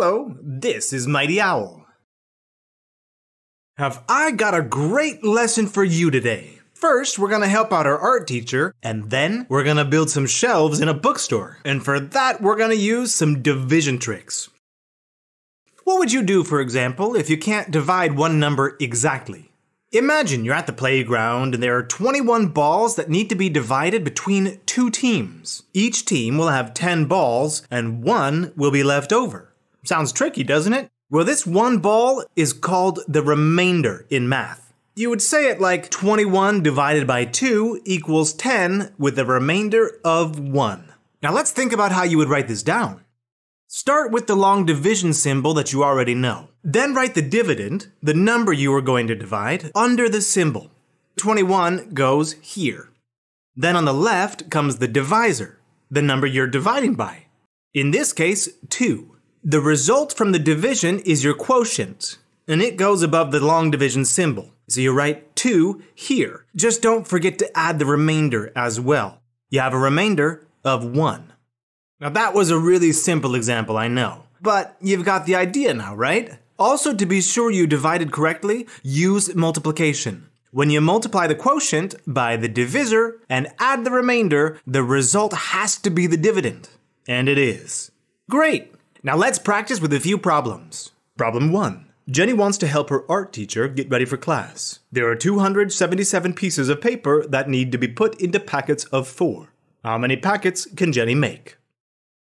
Hello, this is MightyOwl. Have I got a great lesson for you today? First, we're gonna help out our art teacher, and then we're gonna build some shelves in a bookstore. And for that, we're gonna use some division tricks. What would you do, for example, if you can't divide one number exactly? Imagine you're at the playground and there are 21 balls that need to be divided between two teams. Each team will have 10 balls and one will be left over. Sounds tricky, doesn't it? Well, this one ball is called the remainder in math. You would say it like 21 divided by 2 equals 10 with a remainder of 1. Now let's think about how you would write this down. Start with the long division symbol that you already know. Then write the dividend, the number you are going to divide, under the symbol. 21 goes here. Then on the left comes the divisor, the number you're dividing by. In this case, 2. The result from the division is your quotient, and it goes above the long division symbol. So you write 2 here. Just don't forget to add the remainder as well. You have a remainder of 1. Now that was a really simple example, I know. But you've got the idea now, right? Also, to be sure you divided correctly, use multiplication. When you multiply the quotient by the divisor and add the remainder, the result has to be the dividend. And it is. Great! Now let's practice with a few problems. Problem 1. Jenny wants to help her art teacher get ready for class. There are 277 pieces of paper that need to be put into packets of 4. How many packets can Jenny make?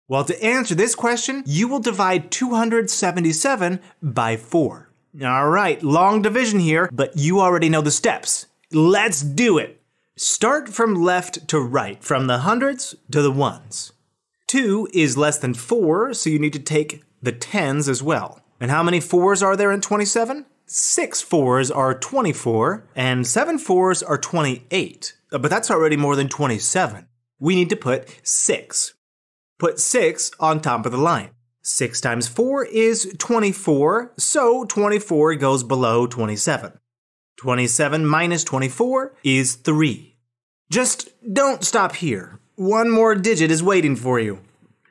Well, to answer this question, you will divide 277 by 4. All right, long division here, but you already know the steps. Let's do it. Start from left to right, from the hundreds to the ones. 2 is less than 4, so you need to take the tens as well. And how many 4s are there in 27? 6 4s are 24, and 7 4s are 28. Uh, But that's already more than 27. We need to put 6. Put 6 on top of the line. 6 times 4 is 24, so 24 goes below 27. 27 minus 24 is 3. Just don't stop here. One more digit is waiting for you.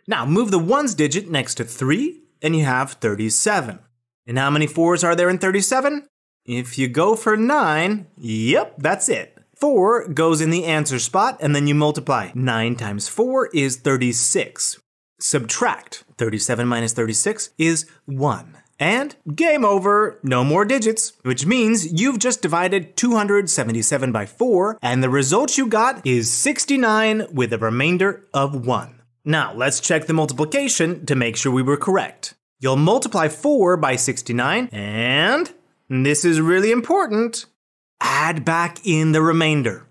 Now move the ones digit next to 3, and you have 37. And how many 4s are there in 37? If you go for 9, yep, that's it. 4 goes in the answer spot, and then you multiply. 9 times 4 is 36. Subtract 37 minus 36 is 1. And game over, no more digits, which means you've just divided 277 by 4, and the result you got is 69 with a remainder of 1. Now let's check the multiplication to make sure we were correct. You'll multiply 4 by 69, and this is really important add back in the remainder.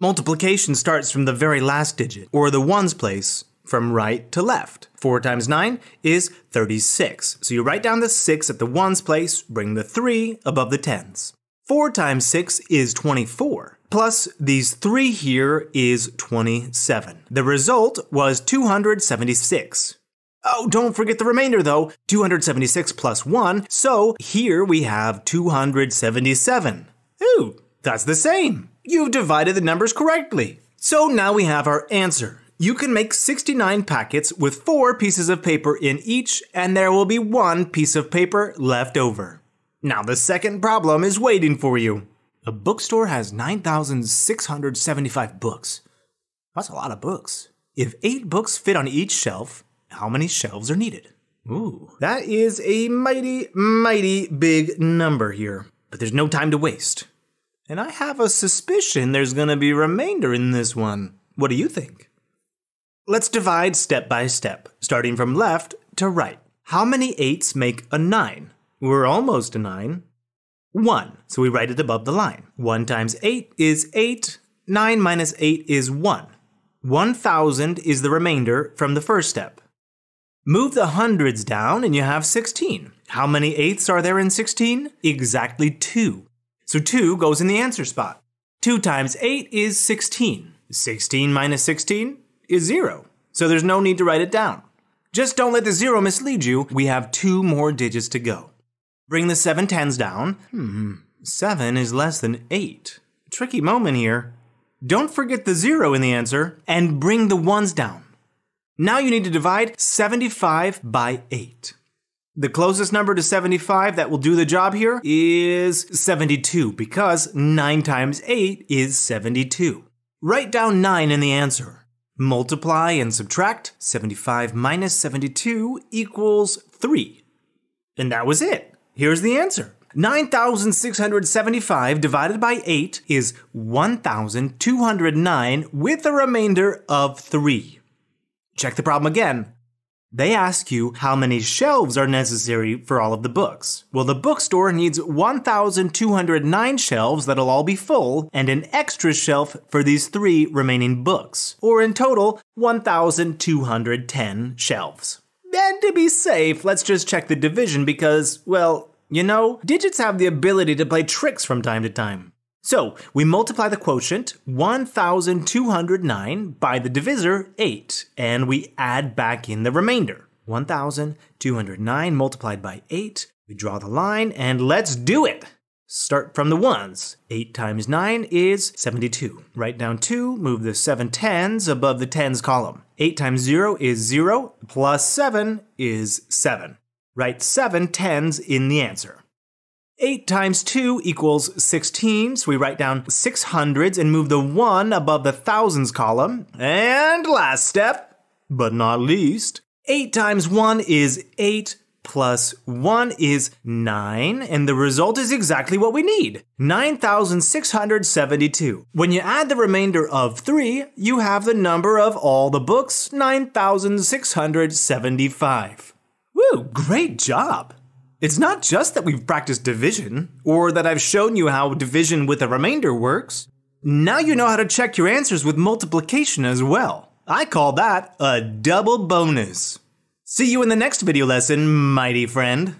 Multiplication starts from the very last digit, or the ones place, from right to left. 4 times 9 is 36. So you write down the 6 at the ones place, bring the 3 above the tens. 4 times 6 is 24. Plus these 3 here is 27. The result was 276. Oh, don't forget the remainder though 276 plus 1, so here we have 277. Ooh, that's the same. You've divided the numbers correctly. So now we have our answer. You can make 69 packets with 4 pieces of paper in each, and there will be one piece of paper left over. Now the second problem is waiting for you. A bookstore has 9,675 books. That's a lot of books. If 8 books fit on each shelf, how many shelves are needed? Ooh, that is a mighty, mighty big number here. But there's no time to waste. And I have a suspicion there's gonna be remainder in this one. What do you think? Let's divide step by step, starting from left to right. How many eights make a nine? We're almost a nine. One, so we write it above the line. One times eight is eight. Nine minus eight is one. One thousand is the remainder from the first step. Move the hundreds down and you have 16. How many eighths are there in 16? Exactly 2. So 2 goes in the answer spot. 2 times 8 is 16. 16 minus 16 is 0. So there's no need to write it down. Just don't let the 0 mislead you. We have two more digits to go. Bring the seven tens down. Hmm, 7 is less than 8. Tricky moment here. Don't forget the 0 in the answer and bring the ones down. Now you need to divide 75 by 8. The closest number to 75 that will do the job here is 72 because 9 times 8 is 72. Write down 9 in the answer. Multiply and subtract 75 minus 72 equals 3. And that was it. Here's the answer. 9,675 divided by 8 is 1,209 with a remainder of 3. Check the problem again. They ask you how many shelves are necessary for all of the books. Well, the bookstore needs 1,209 shelves that'll all be full, and an extra shelf for these three remaining books. Or in total, 1,210 shelves. And to be safe, let's just check the division because, well, you know, digits have the ability to play tricks from time to time. So we multiply the quotient 1209 by the divisor 8, and we add back in the remainder. 1209 multiplied by 8. We draw the line, and let's do it! Start from the ones. 8 times 9 is 72. Write down 2, move the 7 tens above the tens column. 8 times 0 is 0, plus 7 is 7. Write 7 tens in the answer. 8 times 2 equals 16, so we write down 600s and move the 1 above the thousands column. And last step, but not least, 8 times 1 is 8 plus 1 is 9, and the result is exactly what we need 9,672. When you add the remainder of 3, you have the number of all the books 9,675. Woo, great job! It's not just that we've practiced division, or that I've shown you how division with a remainder works. Now you know how to check your answers with multiplication as well. I call that a double bonus. See you in the next video lesson, mighty friend.